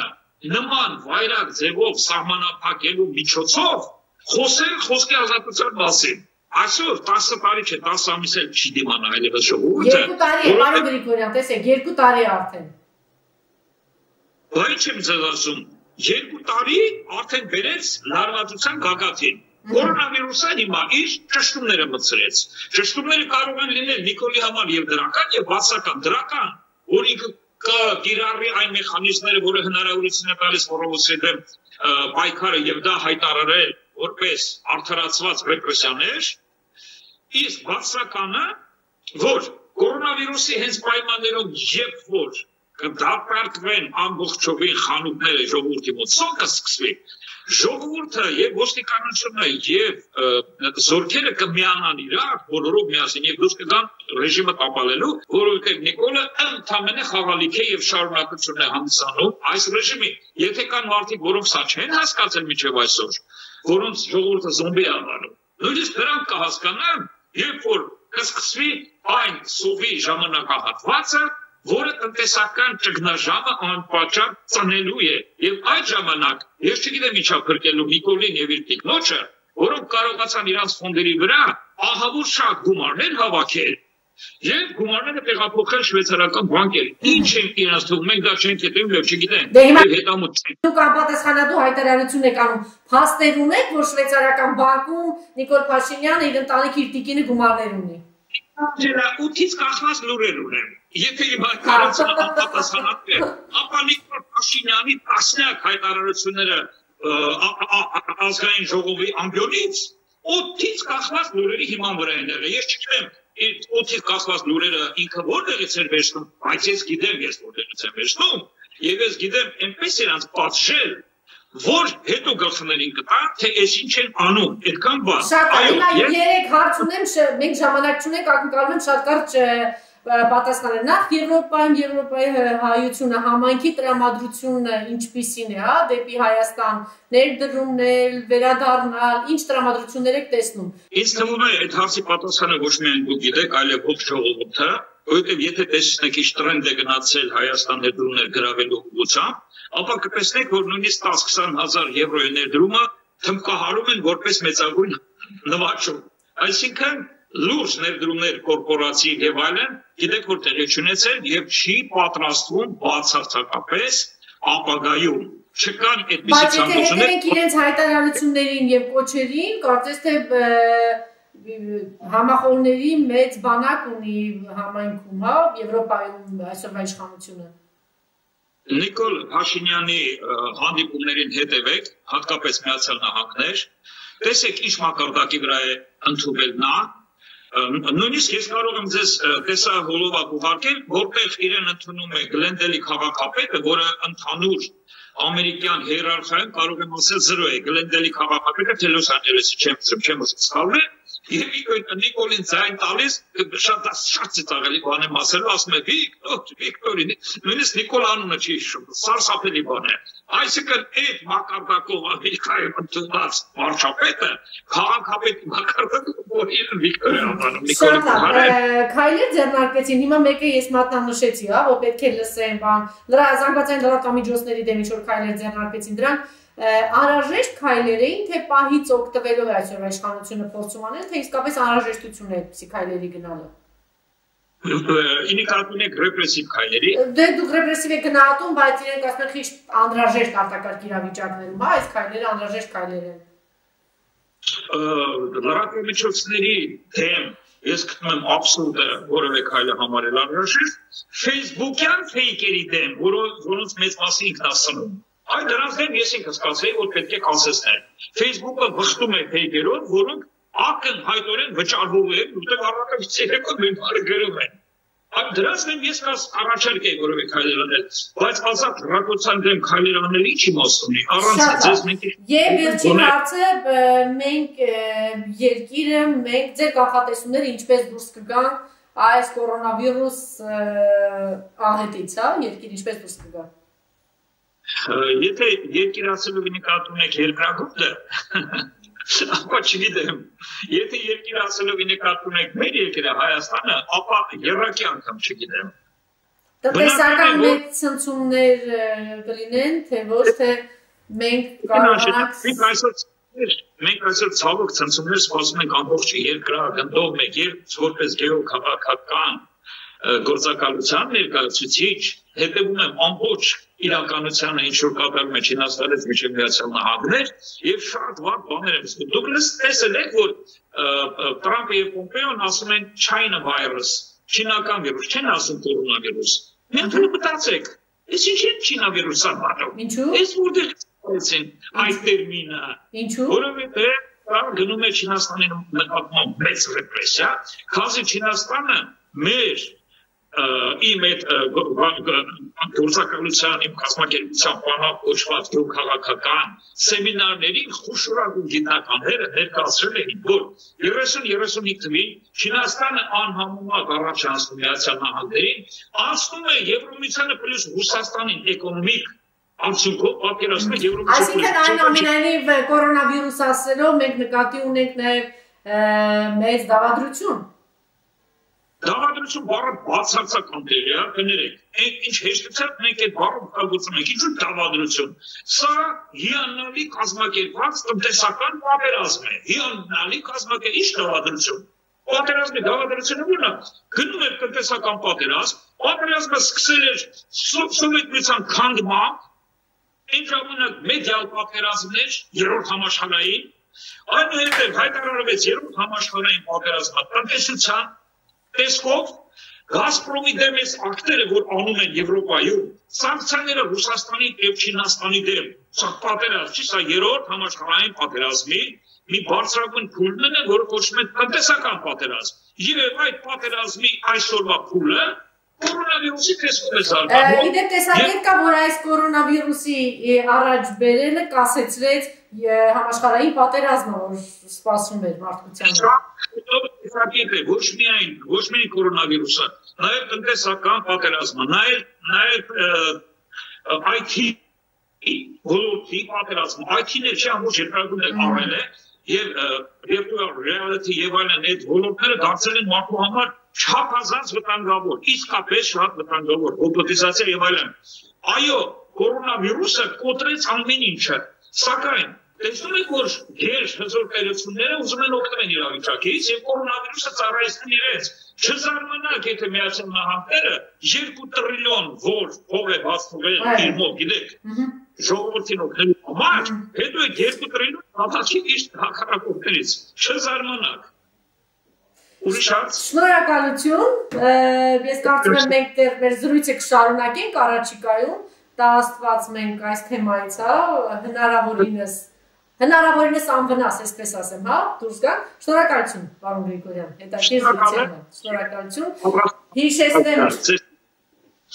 նման վայրակ ձևով սահմանափակելու միջոցով խոսել խոսքի ազատության մասին այսօր 10 տարի չէ, 10 ամիս էլ չի դիմանա այլևս ժողովուրդը։ Երկու տարի է, պարոն Գրիգորյան, տեսեք, երկու տարի արդեն։ Բայց չեմ ձեզ ասում, երկու տարի արդեն վերեց լարվածության գագաթին։ Կորոնավիրուսը հիմա իր ճշտումները մցրեց։ Ճշտումները կարող են լինել Նիկոլի համար եւ դրական եւ բացական։ Դրական, որ ինքը կիրառի այն մեխանիզմները, որը հնարավորություն է տալիս դեմ պայքարը եւ դա հայտարարել որպես արդարացված ռեպրեսիաներ, Իսկ բացականը, որ կորոնավիրուսի հենց պայմաններում երբ որ կդապարտվեն ամբողջովին խանութները ժողովրդի մոտ, սա կսկսվի։ Ժողովուրդը եւ ոստիկանությունը եւ զորքերը կմիանան իրար, բոլորով միասին եւ դուրս կգան ռեժիմը տապալելու, որովհետեւ Նիկոլը ընդամենը խաղալիք է եւ շարունակություն է հանդիսանում այս ռեժիմի։ Եթե կան մարդիկ, որոնք սա չեն հասկացել միջև այսօր, որոնց ժողովուրդը զոմբի անվանում, նույնիսկ նրանք կհասկանան, երբ որ կսկսվի այն սովի ժամանակահատվածը, որը տնտեսական ճգնաժամը անպատճառ ծնելու է եւ այդ ժամանակ ես չգիտեմ ինչա փրկելու Նիկոլին եւ իր տիկնոջը որոնք կարողացան իրանց ֆոնդերի վրա ահավոր շատ գումարներ հավաքել Եվ գումարները տեղափոխել շվեյցարական բանկեր։ Ինչ են իրաց թվում, մենք դա չենք հետևում եւ չգիտենք։ Դե հիմա հետամուտ չենք։ Դուք անպատասխանատու հայտարարություն եք անում։ Փաստեր ունեք, որ շվեյցարական բանկում Նիկոլ Փաշինյանը իր ընտանիքի իր տիկինը գումարներ ունի։ Ջերա 8-ից կախված լուրեր ունեմ։ Եթե իմ հայտարարությունը անպատասխանատու է, ապա Նիկոլ Փաշինյանի տասնյակ հայտարարությունները ազգային ժողովի ամբիոնից 8-ից կախված լուրերի հիման վրա են եղել։ Ես չգիտեմ իր օթի կախված լուրերը ինքը որտեղից էր վերցնում, բայց ես գիտեմ ես որտեղից եմ վերցնում, եւ ես գիտեմ այնպես իրանց պատժել, որ հետո գլխներին կտա, թե այս ինչ են անում, այդքան բան։ Շատ այո, երեք հարց ունեմ, մենք ժամանակ չունենք, ակնկալում շատ կարճ պատասխանը նախ Եվրոպայում Եվրոպայի հայությունը համայնքի տրամադրությունը ինչպիսին է, հա, դեպի Հայաստան ներդրումներ, վերադառնալ, ինչ տրամադրություններ եք տեսնում։ Ինձ թվում է այդ հարցի պատասխանը ոչ միայն դուք գիտեք, այլև ողջ ժողովուրդը, որովհետև եթե տեսնեք ինչ տրենդ է գնացել Հայաստան ներդրումներ գրավելու ուղղությամբ, ապա կտեսնեք, որ նույնիսկ 10-20 հազար եվրոյի ներդրումը թմկահարում են որպես մեծագույն նվաճում։ Այսինքն լուրջ ներդրումներ կորպորացիվ եւ այլն, գիտեք որ տեղի ունեցել եւ չի պատրաստվում բացարձակապես ապագայում չկան այդպիսի ցանկություններ։ Բայց եթե իրենց հայտարարություններին եւ կոչերին, կարծես թե համախոհների մեծ բանակ ունի համայնքում, հա, Եվրոպայում այսօրվա իշխանությունը։ Նիկոլ Փաշինյանի հանդիպումներին հետևեք, հատկապես Միացյալ Նահանգներ, տեսեք ինչ մակարդակի վրա է ընդունել նա, նույնիսկ ես կարող եմ ձեզ տեսահոլովակ ուղարկել, որտեղ իրեն ընդունում է Գլենդելի քաղաքապետը, որը ընդհանուր ամերիկյան հիերարխիայում կարող եմ ասել 0 է Գլենդելի քաղաքապետը Լոս Անջելեսի չեմ չեմ սխալվել Եվ Նիկոլին ցայն տալիս շատ շատ ծաղելի բան եմ ասելու, ասում է Վիկտորին, նույնիսկ Նիկոլ անունը չի հիշում, սարսափելի բան է։ Այսինքն այդ մակարդակով Ամերիկայում ընդունած վարչապետը քաղաքապետի մակարդակով որին Վիկտորի անվանում Նիկոլի Բուխարը։ Քայլեր ձեռնարկեցին, հիմա մեկը ես մատնանշեցի, հա, որ պետք է լսեն բան։ Լրա զանգվածային լրատվամիջոցների դեմ ինչ որ քայլեր ձեռնարկեցին դրանք անհրաժեշտ քայլեր էին, թե պահից օգտվելով այսօր իշխանությունը փորձում անել, թե իսկապես անհրաժեշտություն է այդպիսի քայլերի գնալը։ Ինիկատուն եք ռեպրեսիվ քայլերի։ Դե դուք ռեպրեսիվ եք գնահատում, բայց իրենք ասում են խիղճ անհրաժեշտ արտակարգ իրավիճակներում, հա, այս քայլերը անհրաժեշտ քայլեր են։ Լրատվամիջոցների դեմ ես գտնում եմ абսուրդը որևէ քայլը համարել անհրաժեշտ. Facebook-յան ֆեյքերի դեմ, որոնց մեծ մասը ինքնասնում Այդ դրանց դեմ ես ինքս կասեի, որ պետք է կասեցնել։ Facebook-ը վխտում է ֆեյքերով, որոնք ակնհայտորեն վճարվող են, որտեղ առաքից երեկո մենք բարը գրում են։ Այդ դրանց դեմ ես կաս առաջարկ էի որևէ քայլեր անել, բայց ազատ ռակոցան դեմ քայլեր անել ի՞նչ իմաստ ունի։ Առանց ձեզ մենք Եվ վերջին հարցը մենք երկիրը, մենք ձեր կանխատեսումները ինչպես դուրս կգան այս կորոնավիրուս ահետից, հա, երկիր ինչպես դուրս կգա։ Եթե երկիրացելու նկատում եք երկրագուտը, ապա չգիտեմ։ Եթե երկիրացելու նկատում եք մեր երկիրը Հայաստանը, ապա երակի անգամ չգիտեմ։ Տնտեսական մեծ ցնցումներ կլինեն, թե ոչ թե մենք կարողանանք Մենք այսօր ցավոք ցնցումներ սպասում ենք ամբողջ երկրագնդով մեկ երբ որպես գեոքաղաքական գործակալության ներկայացուցիչ հետևում եմ ամբողջ իրականությանը ինչ որ կատարում է Չինաստանից միջև Միացյալ Նահանգներ եւ շատ վատ բաներ եմ զգում։ Դուք տեսել եք որ Տրամպը եւ Պոմպեոն ասում են China virus, չինական վիրուս, չեն ասում կորոնավիրուս։ Մենք մտածեք, ես ինչ է China վիրուսը բառը։ Ինչու՞։ Ես որտեղ ասեցին այդ տերմինը։ Ինչու՞։ Որովհետեւ կան գնում է Չինաստանին նկատմամբ մեծ ռեպրեսիա, քանզի Չինաստանը մեր իմ այդ գործակալության իմ կազմակերպության գյուղ քաղաքական սեմինարներին խոշորագույն գիտնականները ներկայացրել էին, որ 30-35 թվին Չինաստանը անհամեմատ առաջ անցնում Միացյալ Նահանգներին, անցնում է Եվրոմիությանը պլյուս Ռուսաստանին էկոնոմիկ արդյունքով պատկերացնում է Եվրոպայի Այսինքն այն ամենայնիվ կորոնավիրուս ասելով մենք նկատի ունենք նաև մեծ դավադրություն Դավադրություն բառը բացարձական տեղի է, կներեք։ ինչ հեշտությամբ մենք այդ բառը օգտագործում ենք, ինչու դավադրություն։ Սա հիանալի կազմակերպված տնտեսական պատերազմ է։ Հիանալի կազմակերպ ինչ դավադրություն։ Պատերազմի դավադրությունը ո՞րն է։ Գնում է տնտեսական պատերազմ, պատերազմը սկսել էր Սովետ միության քանդմամբ, այն ժամանակ մեդիալ պատերազմներ, երրորդ համաշխարհային, այնուհետև հայտարարվեց երրորդ համաշխարհային պատերազմը տնտեսության տեսքով Գազպրոմի դեմ էս ակտերը, որ անում են Եվրոպայում, սանկցիաները Ռուսաստանի եւ Չինաստանի դեմ, սա պատերազմ չի, սա երրորդ համաշխարհային պատերազմի մի բարձրագույն փուլն է, որը կոչվում է տնտեսական պատերազմ։ Եվ այդ պատերազմի այսօրվա փուլը կորոնավիրուսի տեսքով է զարգանում։ Իդեպ տեսակետ կա, որ այս կորոնավիրուսի առաջ բերելը կասեցրեց համաշխարհային պատերազմը, որ սպասում էր մարդկությանը տեսակետ է ոչ միայն ոչ միայն կորոնավիրուսը, նաև տնտեսական պատերազմը, նաև նաև IT ոլորտի պատերազմը, IT-ն չի ամբողջ երկրագույն առել է եւ virtual reality եւ այլն այդ ոլորտները դարձել են մարդու համար չափազանց վտանգավոր, իսկապես շատ վտանգավոր, ռոբոտիզացիա եւ այլն։ Այո, կորոնավիրուսը կոտրեց ամեն ինչը, սակայն Տեսնում եք, որ ģեր հզոր կայացությունները ուզում են օգտվել իրավիճակից եւ կորոնավիրուսը ծառայեցնել իրենց։ Չզարմանաք, եթե Միացյալ Նահանգները 2 տրիլիոն որ փող է բացվել իր մոտ, գիտեք, ժողովրդին օգնելու համար, հետո է 2 տրիլիոն հավաքի իր հակառակորդներից։ Չզարմանաք։ Ուրիշ հարց։ Շնորհակալություն։ Ես կարծում եմ մենք դեռ մեր զրույցը կշարունակենք առաջիկայում։ Դա աստված մենք այս թեմայից, հա, հնարավորինս Հնարավորինս անվնաս, այսպես ասեմ, հա, դուրս գա։ Շնորհակալություն, պարոն Գրիգորյան։ Հետաքրքիր զրույցը։ Շնորհակալություն։ Հիշեցնեմ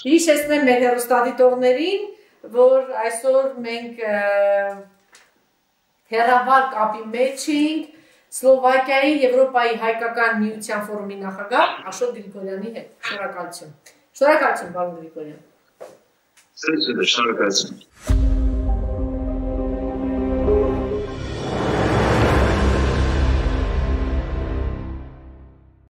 Հիշեցնեմ մեր հեռուստադիտողներին, որ այսօր մենք հերավար կապի մեջ ենք Սլովակիայի Եվրոպայի հայկական միության ֆորումի նախագահ Աշոտ Գրիգորյանի հետ։ Շնորհակալություն։ Շնորհակալություն, պարոն Գրիգորյան։ Շնորհակալություն։